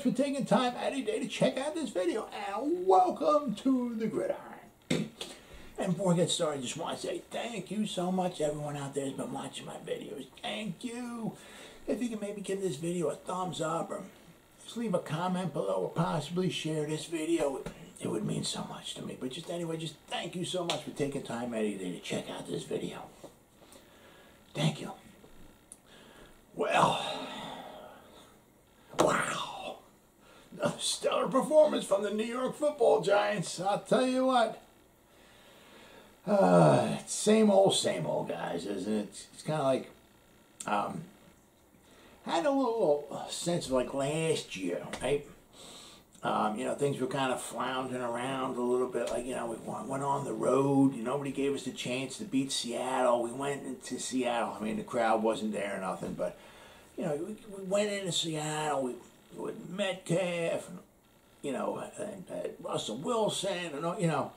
much for taking time out of your day to check out this video, and welcome to the Gridiron. And before I get started, I just want to say thank you so much, everyone out there who's been watching my videos. Thank you. If you can maybe give this video a thumbs up or just leave a comment below or possibly share this video, it would mean so much to me. But just anyway, just thank you so much for taking time out of your day to check out this video. Thank you. Well, wow. A stellar performance from the New York football giants. I'll tell you what. Uh, same old, same old, guys, isn't it? It's, it's kind of like, um, had a little sense of like last year, right? Um, you know, things were kind of floundering around a little bit. Like, you know, we went on the road. Nobody gave us the chance to beat Seattle. We went into Seattle. I mean, the crowd wasn't there or nothing, but, you know, we, we went into Seattle we, with Metcalf and, you know, and, and Russell Wilson and, all, you know,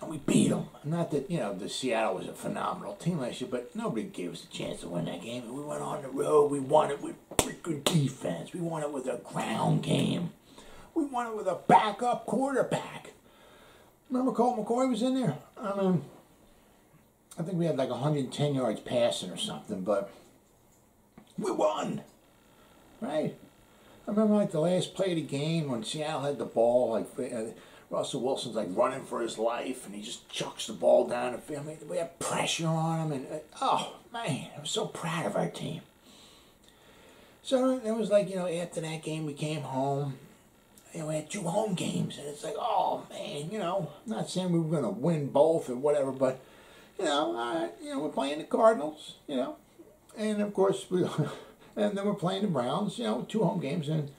and we beat them. Not that, you know, the Seattle was a phenomenal team last year, but nobody gave us a chance to win that game. And we went on the road. We won it with good defense. We won it with a ground game. We won it with a backup quarterback. Remember Colt McCoy was in there? I mean, I think we had like 110 yards passing or something, but we won. Right? I remember like the last play of the game when Seattle had the ball, like uh, Russell Wilson's like running for his life, and he just chucks the ball down field. I mean, we had pressure on him, and uh, oh man, I'm so proud of our team. So it was like you know after that game we came home, know, we had two home games, and it's like, oh man, you know, I'm not saying we were going to win both or whatever, but you know, uh, you know, we're playing the Cardinals, you know, and of course we, and then we're playing the Browns, you know, two home games, and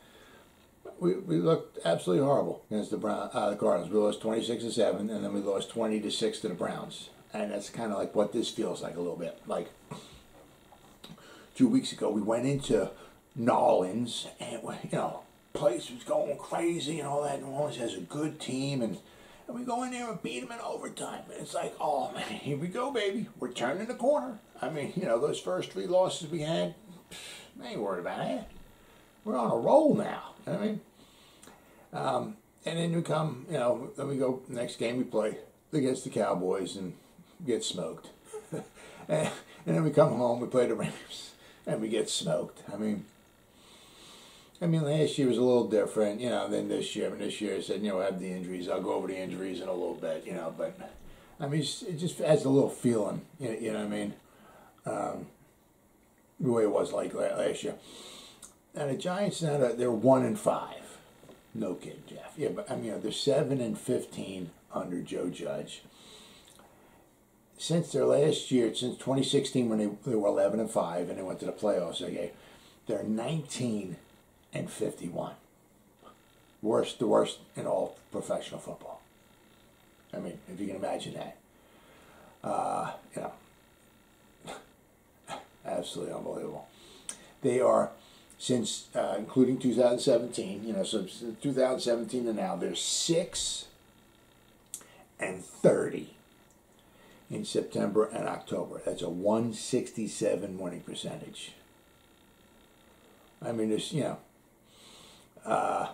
we, we looked absolutely horrible against the Brown, uh, the Cardinals. We lost twenty six to seven, and then we lost twenty to six to the Browns, and that's kind of like what this feels like a little bit. Like two weeks ago, we went into Nolans, and you know place was going crazy and all that. New Orleans has a good team, and, and we go in there and beat them in overtime. And it's like, oh man, here we go, baby. We're turning the corner. I mean, you know, those first three losses we had, I ain't worried about it. We're on a roll now. You know I mean, um, and then we come, you know, then we go next game we play against the Cowboys and get smoked. and, and then we come home, we play the Rams, and we get smoked. I mean I mean, last year was a little different, you know, than this year. I mean, this year I said, you know, I have the injuries. I'll go over the injuries in a little bit, you know, but I mean, it just has a little feeling, you know, you know what I mean? Um, the way it was like last year. And the Giants now, they're one and five. No kid, Jeff. Yeah, but I mean, they're seven and 15 under Joe Judge. Since their last year, since 2016 when they, they were 11 and 5 and they went to the playoffs, okay, they're 19 and 51. Worst, the worst in all professional football. I mean, if you can imagine that. Uh, you know, absolutely unbelievable. They are, since, uh, including 2017, you know, so 2017 to now, they're 6 and 30 in September and October. That's a 167 winning percentage. I mean, there's, you know, uh,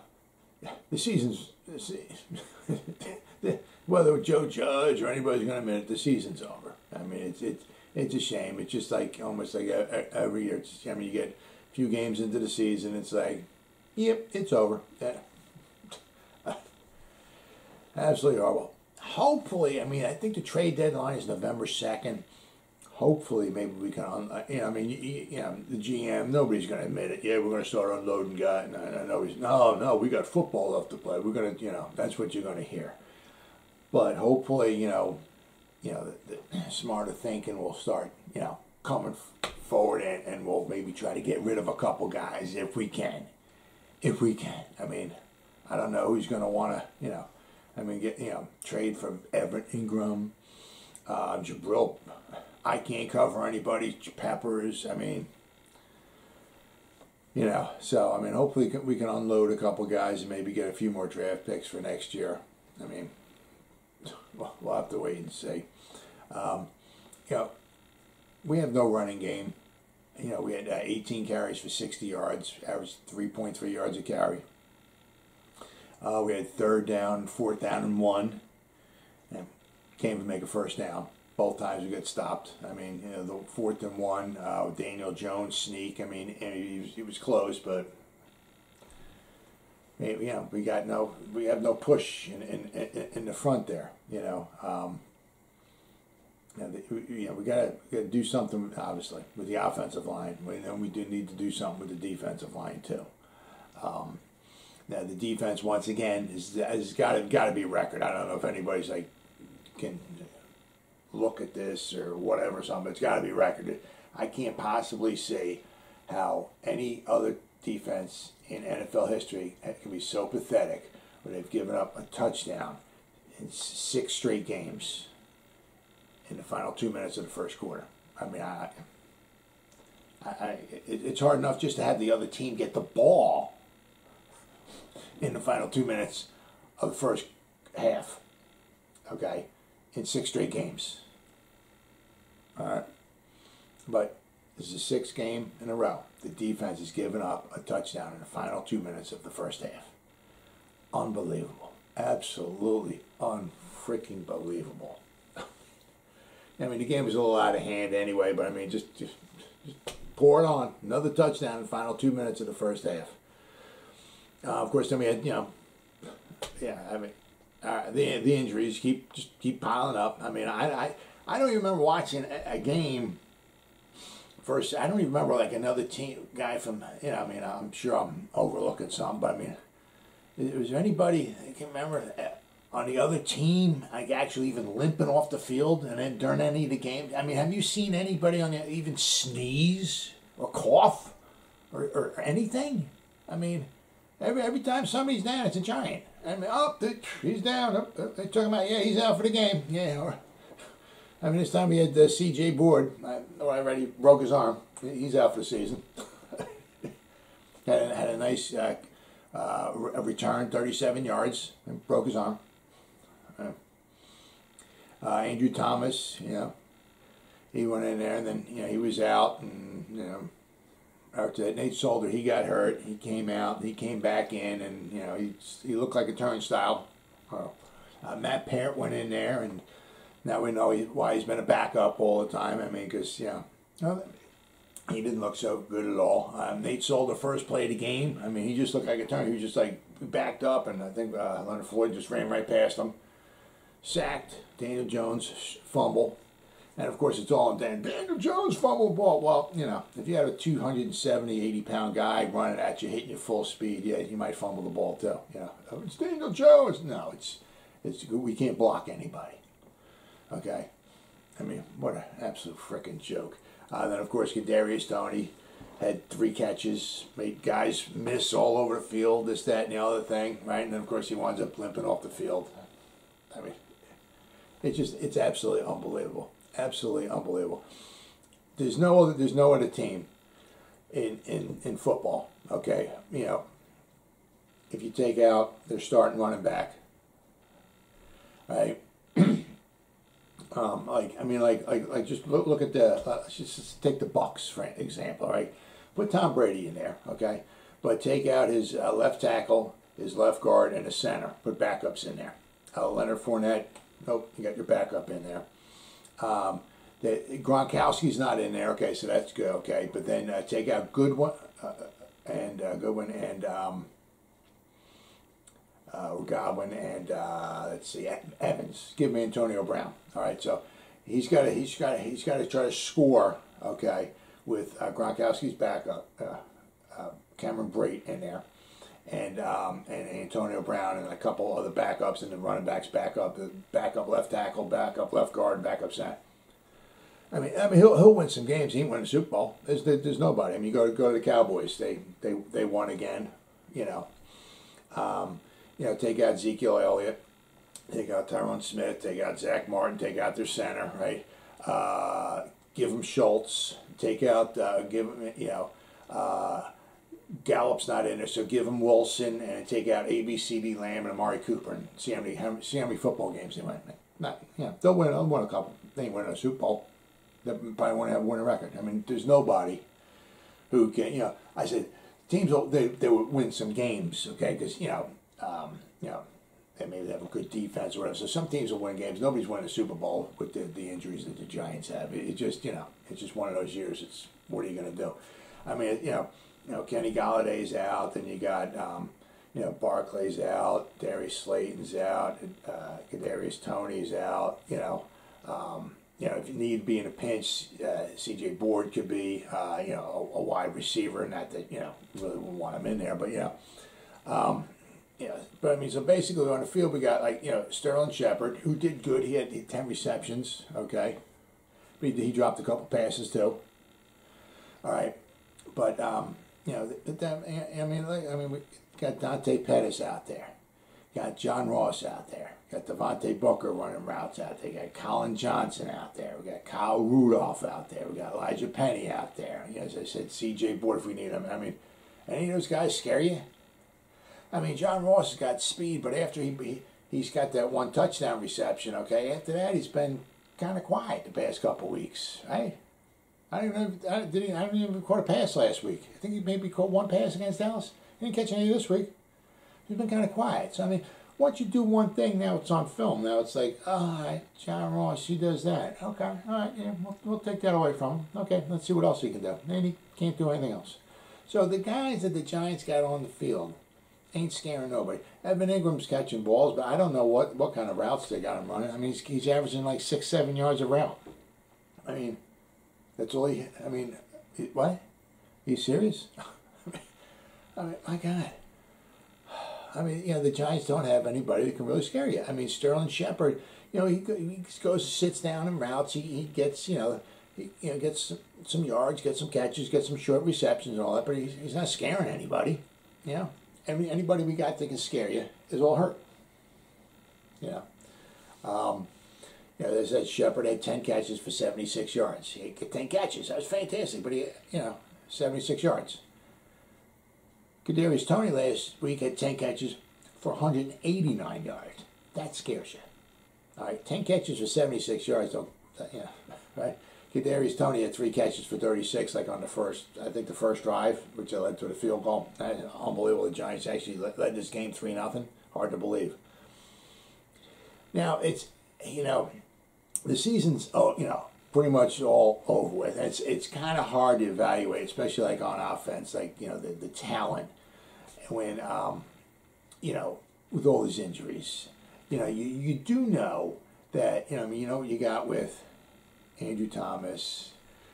the season's the whether Joe Judge or anybody's going to admit it, the season's over. I mean, it's it's it's a shame. It's just like almost like a, a, every year. I mean, you get a few games into the season, it's like, yep, it's over. Yeah. Absolutely horrible. Hopefully, I mean, I think the trade deadline is November second hopefully maybe we can, uh, you know, I mean, you, you know, the GM, nobody's going to admit it. Yeah, we're going to start unloading guys. No, no, nobody's, no, no, we got football left to play. We're going to, you know, that's what you're going to hear. But hopefully, you know, you know, the, the smarter thinking will start, you know, coming forward and, and we'll maybe try to get rid of a couple guys if we can. If we can. I mean, I don't know who's going to want to, you know, I mean, get, you know, trade from Evan Engram, uh, Jabrill I can't cover anybody. Peppers, I mean, you know. So I mean, hopefully we can unload a couple guys and maybe get a few more draft picks for next year. I mean, we'll have to wait and see. Um, you know, we have no running game. You know, we had uh, 18 carries for 60 yards, average 3.3 yards a carry. Uh, we had third down, fourth down, and one. And came to make a first down. Both times we got stopped. I mean, you know, the fourth and one, uh, Daniel Jones sneak. I mean, he was, he was close, but you know, we got no, we have no push in in, in, in the front there. You know, um, know, the, know we gotta, gotta do something obviously with the offensive line, and then we do need to do something with the defensive line too. Um, now the defense once again is has got to got to be record. I don't know if anybody's like can look at this or whatever something. It's got to be record. I can't possibly see how any other defense in NFL history can be so pathetic where they've given up a touchdown in six straight games in the final two minutes of the first quarter. I mean, I, I, I it, it's hard enough just to have the other team get the ball in the final two minutes of the first half. Okay, in six straight games. All right, but this is the sixth game in a row. The defense has given up a touchdown in the final two minutes of the first half. Unbelievable. Absolutely unfreaking believable. I mean, the game was a little out of hand anyway, but I mean, just, just, just pour it on. Another touchdown in the final two minutes of the first half. Uh, of course, then we had, you know, yeah, I mean, uh, the the injuries keep just keep piling up. I mean, I I, I don't even remember watching a, a game first. I don't even remember like another team guy from. You know, I mean, I'm sure I'm overlooking some, but I mean, was there anybody I can remember uh, on the other team like actually even limping off the field and then during any of the games? I mean, have you seen anybody on the even sneeze or cough or, or anything? I mean, every every time somebody's down, it's a giant. I mean, oh, he's down. Oh, they're talking about yeah, he's out for the game. Yeah, or I mean, this time he had the C.J. Board. I already broke his arm. He's out for the season. had, a, had a nice uh, uh, return, 37 yards, and broke his arm. Uh, uh, Andrew Thomas, you know, he went in there, and then you know he was out, and you know after that Nate Solder he got hurt. He came out, he came back in, and you know he he looked like a turnstile. Uh, Matt Peart went in there and now we know why he's been a backup all the time. I mean, because, you know, he didn't look so good at all. Um, Nate Solder first play of the game. I mean, he just looked like a turn. He was just like backed up, and I think uh, Leonard Floyd just ran right past him. Sacked. Daniel Jones fumble. And of course, it's all on Dan. Daniel Jones fumble ball. Well, you know, if you have a 270, 80 pound guy running at you, hitting you full speed, yeah, you might fumble the ball too. You know, oh, it's Daniel Jones. No, it's it's we can't block anybody. Okay, I mean, what an absolute freaking joke. Uh, then of course, Kadarius Toney had three catches, made guys miss all over the field, this, that, and the other thing, right? And then of course he winds up limping off the field. I mean, it's just it's absolutely unbelievable, absolutely unbelievable. There's no other there's no other team in in in football. Okay, you know, if you take out their starting running back, right? Um, like I mean, like like like just look look at the uh, just, just take the Bucks for example, right? Put Tom Brady in there, okay? But take out his uh, left tackle, his left guard, and his center. Put backups in there. Uh, Leonard Fournette, nope, you got your backup in there. Um, the, Gronkowski's not in there, okay, so that's good, okay. But then uh, take out Goodwin uh, and uh, Goodwin and um, uh, Godwin and uh, let's see Evans. Give me Antonio Brown. All right, so he's got to he's got he's got to try to score. Okay, with uh, Gronkowski's backup, uh, uh, Cameron Brate in there, and um, and Antonio Brown and a couple other backups and the running backs backup, the backup left tackle, backup left guard, backup center. I mean, I mean, he'll he'll win some games. He ain't win a Super Bowl. There's there's nobody. I mean, you go to go to the Cowboys. They they they won again. You know. Um, you know, take out Ezekiel Elliott, take out Tyron Smith, take out Zach Martin, take out their center, right? Uh, give them Schultz, take out, uh, give them, you know, uh, Gallup's not in there, so give them Wilson and take out ABCD Lamb and Amari Cooper and see how many, how, see how many football games they win. Not, know, they'll win, they'll win a couple. They ain't winning a Super Bowl. They probably won't have a winning record. I mean, there's nobody who can, you know, I said, teams, will, they, they will win some games, okay, because, you know, um, you know, they maybe have a good defense or whatever. So some teams will win games. Nobody's winning a Super Bowl with the, the injuries that the Giants have. It, it just, you know, it's just one of those years. It's what are you going to do? I mean, you know, you know, Kenny Golladay's out. Then you got, um, you know, Barkley's out. Darius Slayton's out. Uh, Kadarius Toney's out. You know, um, you know, if you need to be in a pinch, uh, C.J. Board could be, uh, you know, a, a, wide receiver. And not that you know really would want him in there, but you know, um, yeah. But I mean, so basically on the field we got like you know Sterling Shepard, who did good. He had ten receptions. Okay, he, he dropped a couple passes too. All right, but um, you know, but then, I mean, like, I mean, we got Dante Pettis out there, got John Ross out there, got Devontae Booker running routes out there, got Collin Johnson out there, we got Kyle Rudolph out there, we got Elijhaa Penny out there. You know, as I said, C.J. Board if we need him. I mean, any of those guys scare you? I mean, John Ross has got speed, but after he, he he's got that one touchdown reception, okay. After that, he's been kind of quiet the past couple weeks, right? I don't even know. I didn't. I didn't even caught a pass last week. I think he maybe caught one pass against Dallas. He didn't catch any this week. He's been kind of quiet. So I mean, once you do one thing, now it's on film. Now it's like, right, John Ross, he does that. Okay, all right, yeah, we'll, we'll take that away from him. Okay, let's see what else he can do. And he can't do anything else. So the guys that the Giants got on the field ain't scaring nobody. Evan Engram's catching balls, but I don't know what, what kind of routes they got him running. I mean, he's, he's averaging like six, seven yards a route. I mean, that's all he. I mean, what? Are you serious? I mean, my God. I mean, you know, the Giants don't have anybody that can really scare you. I mean, Sterling Shepard, you know, he, he goes, sits down and routes. He, he gets, you know, he, you know, gets some, yards, gets some catches, gets some short receptions and all that. But he's, he's not scaring anybody. You know, mean, anybody we got that can scare you is all hurt. You know. Um, you know, there's that Shepard had 10 catches for 76 yards. He had 10 catches. That was fantastic, but he, you know, 76 yards. Kadarius Toney last week had 10 catches for 189 yards. That scares you. All right, 10 catches for 76 yards, don't, yeah, right? Kadarius Toney had three catches for 36, like on the first, I think the first drive, which led to the field goal. Unbelievable. The Giants actually led, led this game 3 nothing. Hard to believe. Now, it's, you know, the season's oh you know pretty much all over with. it's it's kind of hard to evaluate, especially like on offense, like you know the the talent when um, you know with all these injuries. You know you you do know that you know I mean you know what you got with Andrew Thomas,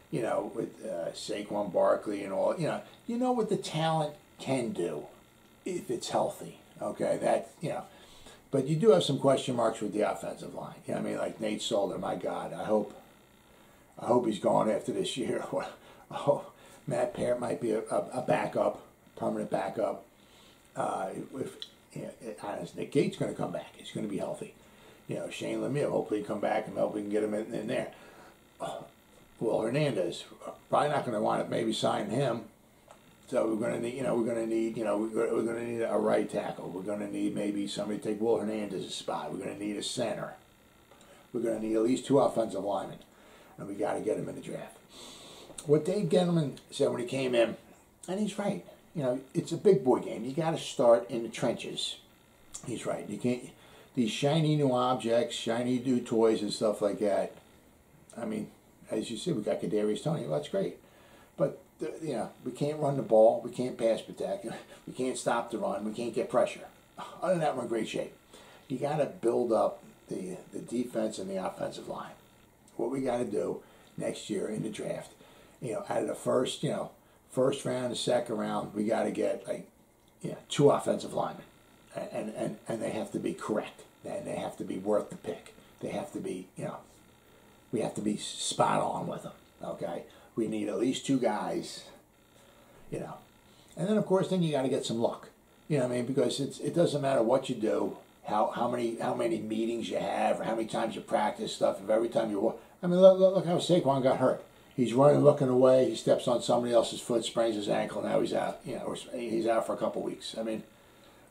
you know with uh, Saquon Barkley and all. You know you know what the talent can do if it's healthy. Okay, that you know but you do have some question marks with the offensive line. You know I mean? Like Nate Solder, my God, I hope I hope he's gone after this year. oh, Matt Peart might be a, a, a backup, permanent backup. Uh, if you know, Nick Gates going to come back, he's going to be healthy. You know, Shane Lemieux, hopefully come back and hopefully we can get him in, in there. Will Hernandez, probably not going to want to maybe sign him so we're going to need, you know, we're going to need, you know, we're, going to need a right tackle. We're going to need maybe somebody to take Will Hernandez's spot. We're going to need a center. We're going to need at least two offensive linemen, and we got to get them in the draft. What Dave Gettleman said when he came in, and he's right. You know, it's a big boy game. You got to start in the trenches. He's right. You can't these shiny new objects, shiny new toys, and stuff like that. I mean, as you see, we got Kadarius Toney. Well, that's great, but you know, we can't run the ball, we can't pass protect, we can't stop the run, we can't get pressure. Other than that, we're in great shape. You got to build up the, the defense and the offensive line. What we got to do next year in the draft, you know, out of the first, you know, first round, the second round, we got to get like, you know, two offensive linemen, and and and they have to be correct, and they have to be worth the pick. They have to be, you know, we have to be spot on with them. Okay, we need at least two guys, you know. And then, of course, then you got to get some luck. You know what I mean? Because it's, it doesn't matter what you do, how, how many how many meetings you have, or how many times you practice stuff. If every time you, I mean, look, look how Saquon got hurt. He's running, looking away. He steps on somebody else's foot, sprains his ankle. Now he's out. You know, or he's out for a couple weeks. I mean,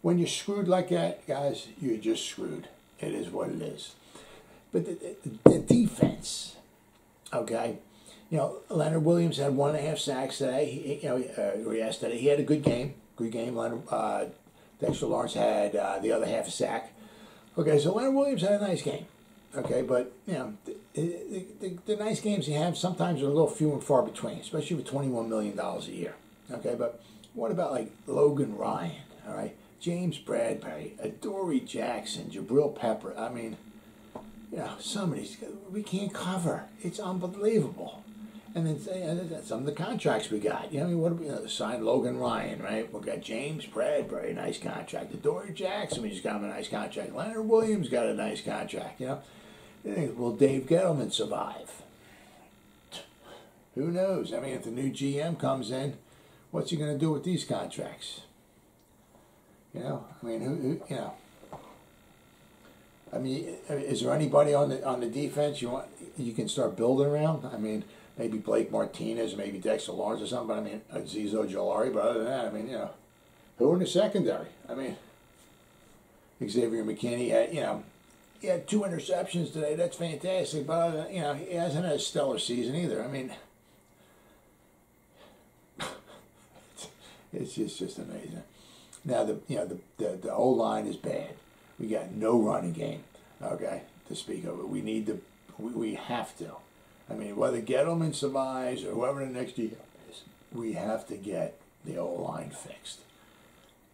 when you're screwed like that, guys, you're just screwed. It is what it is. But the, the, the defense, okay, you know, Leonard Williams had one and a half sacks today. He, you know, uh, yesterday he had a good game. Good game. Leonard uh, Dexter Lawrence had uh, the other half a sack. Okay, so Leonard Williams had a nice game. Okay, but you know the, the, the, nice games you have sometimes are a little few and far between, especially with twenty one million dollars a year. Okay, but what about like Logan Ryan? All right, James Bradberry, Adoree Jackson, Jabrill Pepper. I mean, you know, some of these we can't cover. It's unbelievable. And then some of the contracts we got. You know, I mean, what we you signed Logan Ryan, right? We got James Bradberry, nice contract. Dory Jackson, we just got him a nice contract. Leonard Williams got a nice contract. You know, will Dave Gettleman survive? Who knows? I mean, if the new GM comes in, what's he going to do with these contracts? You know, I mean, who, who you know. I mean, is there anybody on the on the defense you want you can start building around? I mean, maybe Blake Martinez, maybe Dexter Lawrence or something. But I mean, Azeez Ojulari. But other than that, I mean, you know, who in the secondary? I mean, Xavier McKinney. Had, you know, he had two interceptions today. That's fantastic. But uh, you know, he hasn't had a stellar season either. I mean, it's just just amazing. Now the you know the the, the O line is bad. We got no running game. Okay, to speak of it, we need to. We, we have to. I mean, whether Gettleman survives or whoever the next year is, we have to get the old line fixed.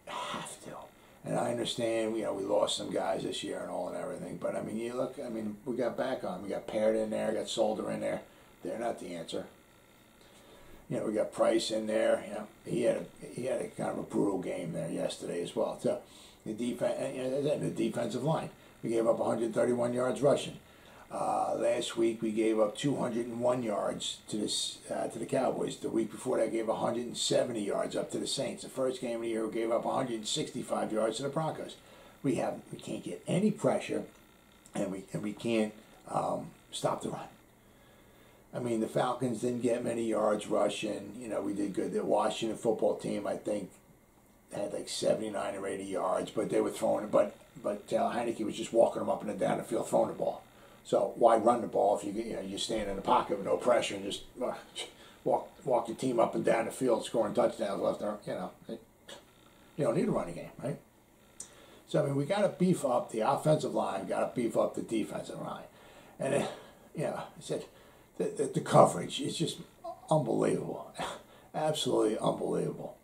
Have to. And I understand, you know, we lost some guys this year and all and everything, but I mean, you look, I mean, we got back on. We got Peart in there, got Solder in there. They're not the answer. You know, we got Price in there. You know, he had a he had a kind of a brutal game there yesterday as well. So the defense, you know, the defensive line, we gave up 131 yards rushing. Uh, last week we gave up 201 yards to this uh, to the Cowboys. The week before that, gave 170 yards up to the Saints. The first game of the year, we gave up 165 yards to the Broncos. We have we can't get any pressure, and we and we can't um, stop the run. I mean, the Falcons didn't get many yards rushing. You know, we did good. The Washington football team, I think, had like 79 or 80 yards, but they were throwing it. But but Taylor Heinicke was just walking them up and down the field, throwing the ball. So why run the ball if you you know you stand in the pocket with no pressure and just uh, walk walk your team up and down the field scoring touchdowns left and you know you don't need a running game, right? So I mean we got to beef up the offensive line, got to beef up the defensive line, and it, you know I said the, the, the coverage is just unbelievable, absolutely unbelievable.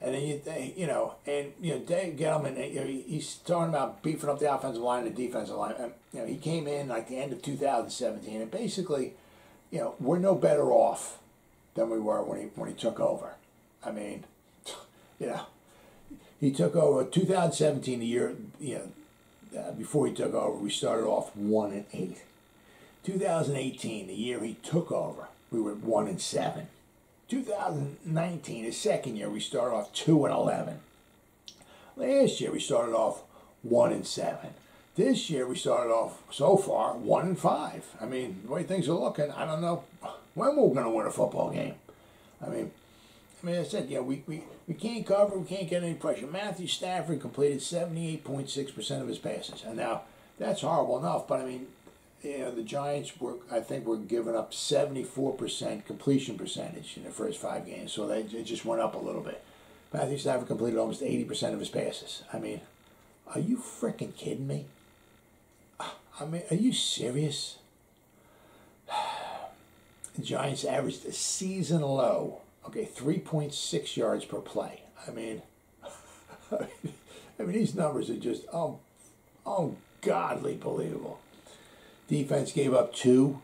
And then you think, you know, and you know, Dave Gettleman, you know, he's talking about beefing up the offensive line and the defensive line. And, you know, he came in like the end of 2017, and basically, you know, we're no better off than we were when he when he took over. I mean, you know, he took over 2017, the year you know uh, before he took over. We started off one and eight. 2018, the year he took over, we were one and seven. 2019, his second year, we started off 2 and 11. Last year, we started off 1 and 7. This year, we started off so far 1 and 5. I mean, the way things are looking, I don't know when we're going to win a football game. I mean, I mean, I said, yeah, we, we, we can't cover, we can't get any pressure. Matthew Stafford completed 78.6% of his passes. And now, that's horrible enough, but I mean, know, the Giants were, I think, were giving up 74% completion percentage in the first five games, so they it just went up a little bit. Matthew Stafford completed almost 80% of his passes. I mean, are you freaking kidding me? I mean, are you serious? The Giants averaged a season low, okay, 3.6 yards per play. I mean, I mean, these numbers are just, oh, ungodly believable. Defense gave up two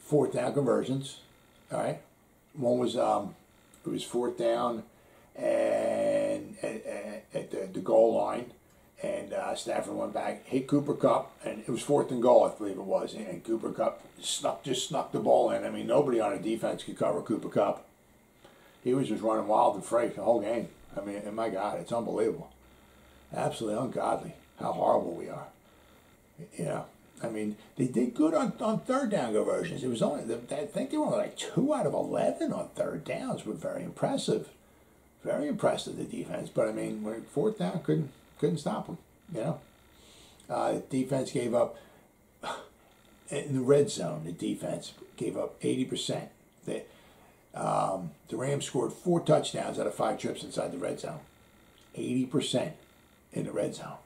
fourth down conversions. All right, one was um, it was fourth down and at, the, the, goal line, and uh, Stafford went back, hit Cooper Kupp, and it was fourth and goal, I believe it was, and Cooper Kupp snuck just snuck the ball in. I mean, nobody on a defense could cover Cooper Kupp. He was just running wild and free the whole game. I mean, and my God, it's unbelievable, absolutely ungodly how horrible we are. You know. I mean, they did good on, on third down conversions. It was only, I think they were like two out of 11 on third downs, were very impressive. Very impressive, the defense. But I mean, when fourth down, couldn't, couldn't stop them, you know. Uh, defense gave up, in the red zone, the defense gave up 80%. The, um, the Rams scored four touchdowns out of five trips inside the red zone. 80%. in the red zone.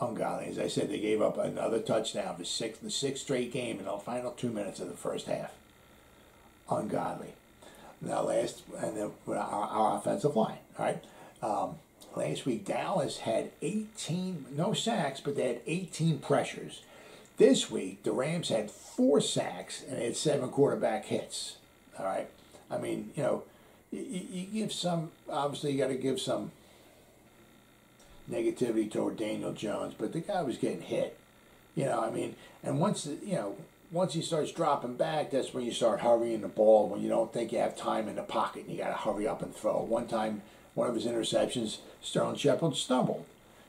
Ungodly. As I said, they gave up another touchdown for six, the sixth straight game in the final two minutes of the first half. Ungodly. Now, last, and then our, our offensive line, all right? Um, last week, Dallas had 18, no sacks, but they had 18 pressures. This week, the Rams had four sacks and they had seven quarterback hits. All right. I mean, you know, you, you give some, obviously, you got to give some negativity toward Daniel Jones, but the guy was getting hit. You know, I mean, and once, the, you know, once he starts dropping back, that's when you start hurrying the ball when you don't think you have time in the pocket and you got to hurry up and throw. One time, one of his interceptions, Sterling Shepard stumbled.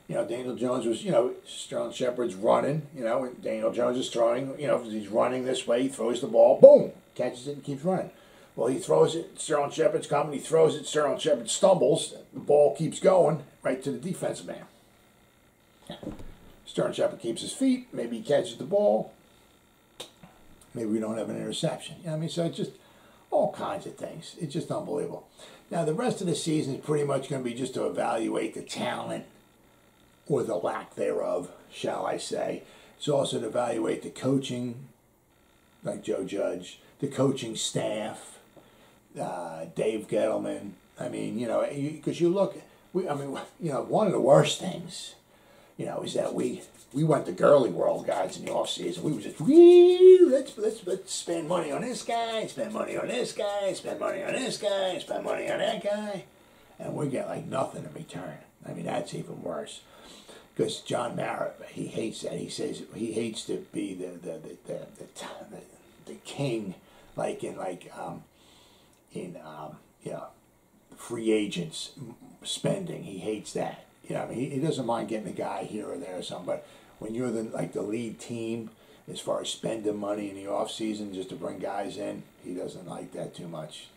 You know, Daniel Jones was, you know, Sterling Shepard's running, you know, and Daniel Jones is throwing, you know, he's running this way, he throws the ball, boom, catches it and keeps running. Well, he throws it, Sterling Shepard's coming, he throws it, Sterling Shepard stumbles, the ball keeps going right to the defensive man. Sterling Shepard keeps his feet, maybe he catches the ball, maybe we don't have an interception. You know I mean? So it's just all kinds of things. It's just unbelievable. Now, the rest of the season is pretty much going to be just to evaluate the talent or the lack thereof, shall I say. It's also to evaluate the coaching, like Joe Judge, the coaching staff, uh, Dave Gettleman. I mean, you know, because you, you look, we, I mean, you know, one of the worst things, you know, is that we we went to girly world guys in the off season. We were just, let's let's let's spend money on this guy, spend money on this guy, spend money on this guy, spend money on that guy, and we get like nothing in return. I mean, that's even worse because John Mara he hates that. He says he hates to be the the the the, the, the, the king, like in like um, in um, you know, free agents spending. He hates that. You know, I mean, he, he doesn't mind getting a guy here or there or something, but when you're the like the lead team as far as spending money in the off season just to bring guys in, he doesn't like that too much.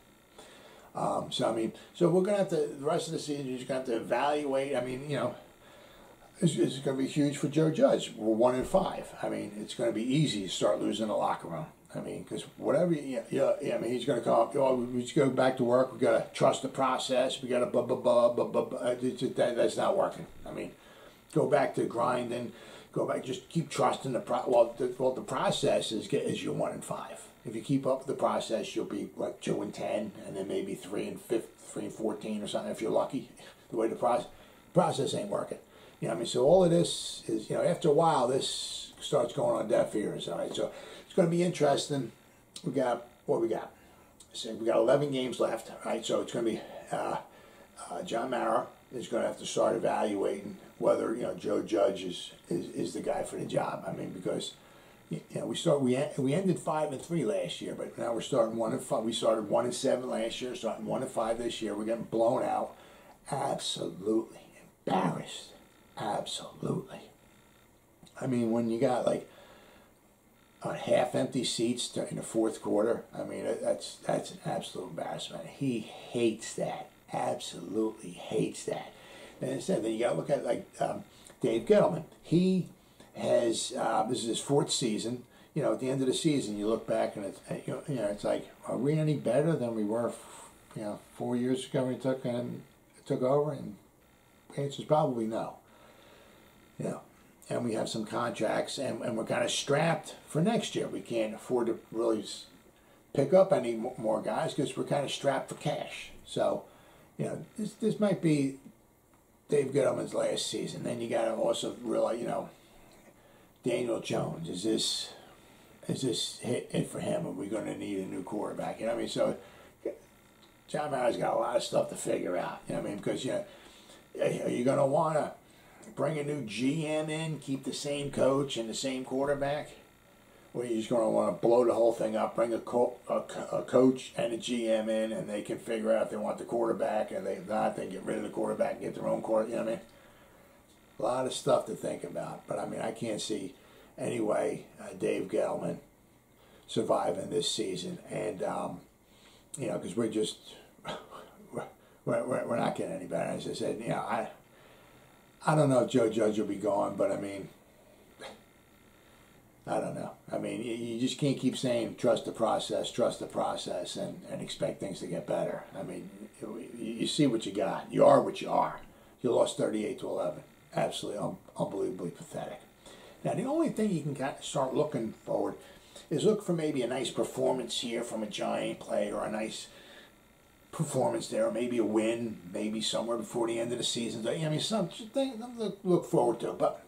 Um, so I mean, so we're gonna have to the rest of the season. You're just gonna have to evaluate. I mean, you know it's, going to be huge for Joe Judge. We're one in five. I mean, it's going to be easy to start losing the locker room. I mean, because whatever, yeah, yeah, I mean, he's going to up, oh, we just go back to work. We got to trust the process. We got to blah, blah, blah, blah, blah, blah. That, that's not working. I mean, go back to grinding, go back, just keep trusting the pro. Well, the, well, the process is, is your one in five. If you keep up the process, you'll be like two and ten, and then maybe three and fifth, three and fourteen or something if you're lucky. The way the process process ain't working. You know, I mean, so all of this is, you know, after a while, this starts going on deaf ears. All right, so it's going to be interesting. We got what we got. So we got 11 games left. Right, so it's going to be uh, uh, John Mara is going to have to start evaluating whether you know Joe Judge is, is, is the guy for the job. I mean, because you know we start we we ended five and three last year, but now we're starting one and five. We started one and seven last year, starting one and five this year. We're getting blown out. Absolutely embarrassed Absolutely. I mean, when you got like a half empty seats in the fourth quarter, I mean, that's that's an absolute embarrassment. He hates that. Absolutely hates that. And instead, then you got to look at like um, Dave Gettleman. He has uh, this is his fourth season. You know, at the end of the season, you look back and it's you know, you know it's like, are we any better than we were, you know, four years ago when we took and took over? And the answer is probably no. You know, and we have some contracts, and, and we're kind of strapped for next year. We can't afford to really pick up any more guys because we're kind of strapped for cash. So, you know, this this might be Dave Gettleman's last season. Then you got to also realize, you know, Daniel Jones is this is this hit, hit for him? Are we going to need a new quarterback? You know I mean? So, John Mara's got a lot of stuff to figure out. You know I mean? Because you know, are you going to want to bring a new GM in, keep the same coach and the same quarterback? Or you're just going to want to blow the whole thing up, bring a, co- a, a, coach and a GM in, and they can figure out if they want the quarterback, and they not, they get rid of the quarterback and get their own quarterback. You know what I mean? A lot of stuff to think about, but I mean, I can't see anyway uh, Dave Gettleman surviving this season, and um, you know, because we're just we're, we're, we're not getting any better. As I said, you know, I I don't know if Joe Judge will be gone, but I mean, I don't know. I mean, you just can't keep saying trust the process, trust the process, and, and expect things to get better. I mean, you see what you got. You are what you are. you lost 38 to 11. Absolutely un- unbelievably pathetic. Now, the only thing you can start looking forward is look for maybe a nice performance here from a giant player or a nice performance there, maybe a win, maybe somewhere before the end of the season. I mean, something to look forward to. But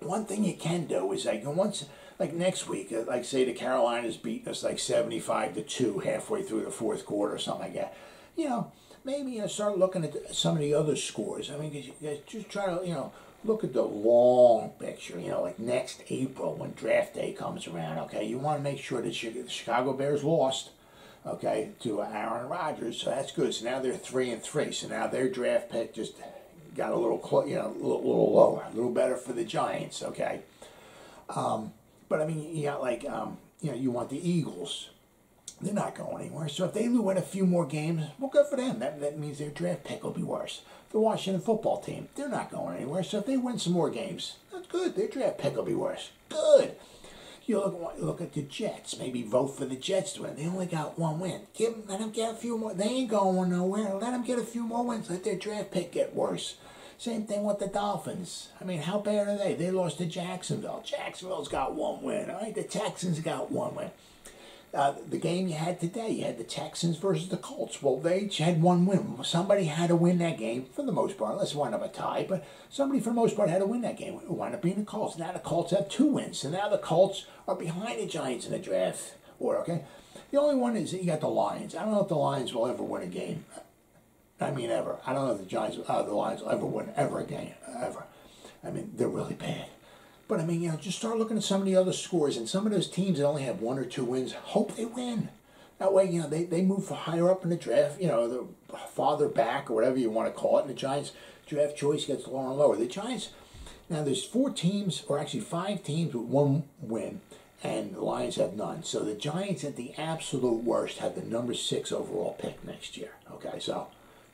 one thing you can do is like once, like next week, uh, like say the Carolinas beat us like seventy-five to two halfway through the fourth quarter or something like that. You know, maybe you know, start looking at some of the other scores. I mean, just try to you know look at the long picture, you know, like next April when draft day comes around, okay, you want to make sure that the Chicago Bears lost, okay, to Aaron Rodgers. So that's good. So now they're three and three. So now their draft pick just got a little, you know, a little, little lower, a little better for the Giants, okay. Um, but I mean, you got like, um, you know, you want the Eagles. They're not going anywhere. So if they win a few more games, well, good for them. That, that means their draft pick will be worse the Washington football team. They're not going anywhere. So if they win some more games, that's good. Their draft pick will be worse. Good. You look, look at the Jets. Maybe vote for the Jets to win. They only got one win. Give them, let them get a few more. They ain't going nowhere. Let them get a few more wins. Let their draft pick get worse. Same thing with the Dolphins. I mean, how bad are they? They lost to Jacksonville. Jacksonville's got one win. All right, the Texans got one win. Uh, the game you had today, you had the Texans versus the Colts. Well, they each had one win. Somebody had to win that game for the most part. Let's wind up a tie, but somebody for the most part had to win that game. It wound up being the Colts. Now the Colts have two wins, so now the Colts are behind the Giants in the draft order. Okay, the only one is you got the Lions. I don't know if the Lions will ever win a game. I mean, ever. I don't know if the Giants, uh, the Lions will ever win ever again, ever. I mean, they're really bad. But I mean, you know, just start looking at some of the other scores and some of those teams that only have one or two wins, hope they win. That way, you know, they, they move for higher up in the draft, you know, the farther back or whatever you want to call it. And the Giants' draft choice gets lower and lower. The Giants, now there's four teams, or actually five teams with one win, and the Lions have none. So the Giants, at the absolute worst, have the number six overall pick next year. Okay, so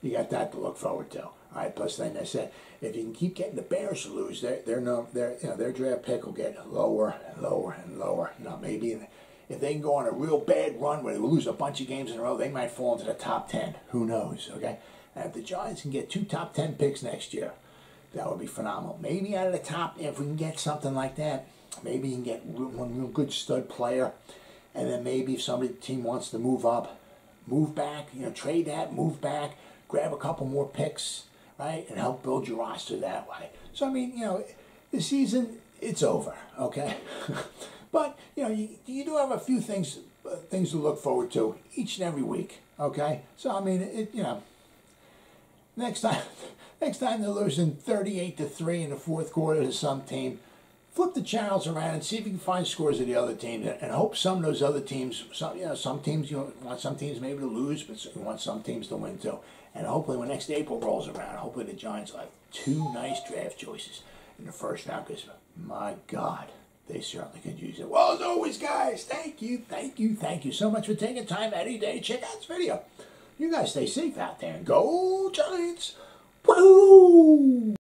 you got that to look forward to. All right, plus then I said, if you can keep getting the Bears to lose, their their no their you know their draft pick will get lower and lower and lower. You know, maybe if they can go on a real bad run where they lose a bunch of games in a row, they might fall into the top ten. Who knows? Okay, and if the Giants can get two top ten picks next year, that would be phenomenal. Maybe out of the top, if we can get something like that, maybe you can get one real good stud player, and then maybe if somebody team wants to move up, move back, you know, trade that, move back, grab a couple more picks right? And help build your roster that way. So, I mean, you know, the season, it's over, okay? but, you know, you, you do have a few things uh, things to look forward to each and every week, okay? So, I mean, it, you know, next time, next time they're losing 38 to 3 in the fourth quarter to some team, flip the channels around and see if you can find scores of the other teams and hope some of those other teams, some, you know, some teams, you want some teams maybe to lose, but you want some teams to win too. And hopefully when next April rolls around, hopefully the Giants will have two nice draft choices in the first round because, my God, they certainly could use it. Well, as always, guys, thank you, thank you, thank you so much for taking time your day to check out this video. You guys stay safe out there and go Giants. Woo!